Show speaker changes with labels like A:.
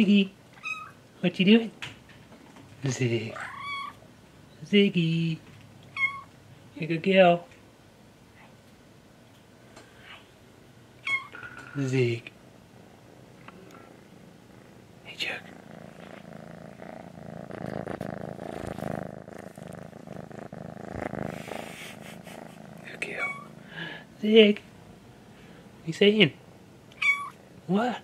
A: Ziggy, what you doing? Zig. Ziggy. You good girl. Zig. Hey, Chuck. Good girl. Zig. What you saying? What?